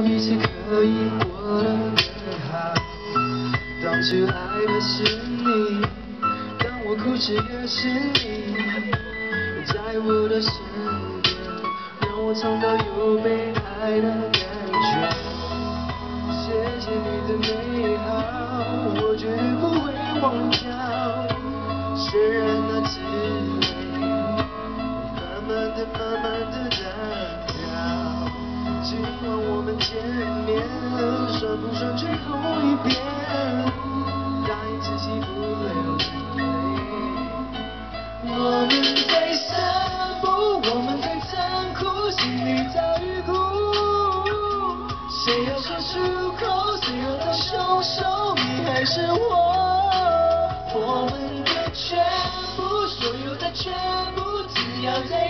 道彼此可以过得更好。当初爱的是你，当我哭泣也是你，在我的身边，让我尝到有被爱的感觉。谢谢你的美好，我绝对不会忘掉。虽然那滋味，慢慢的、慢慢的淡掉。今晚我见面，算不算最后一遍？答应自己不流泪。我们在散步，我们在残酷，心里早预估。谁要说出口，谁要当凶手，你还是我？我们的全部，所有的全部，只要在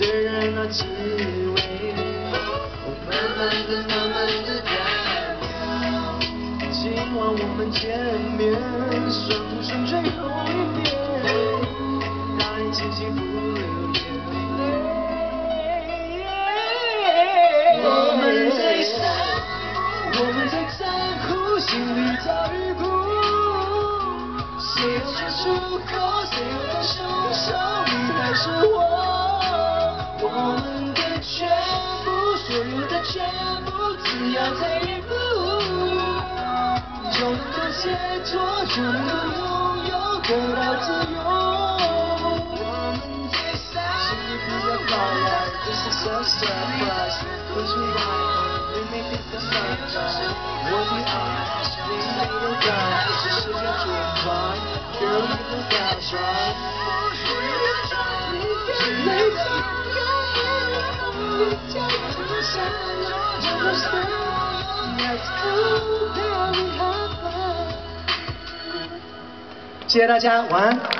虽然那滋味，慢慢的、慢慢的淡掉。今晚我们见面，算不算最后一面？答应自己不流眼泪。我们在笑，我们在残酷，心里早预估。谁要说出口，谁要当凶手，你还是？我只要在一步，就能够解脱，就能够拥有，得到自由。我们在散步，请你不要跑来，This is a surprise，不出来谢谢大家，晚安。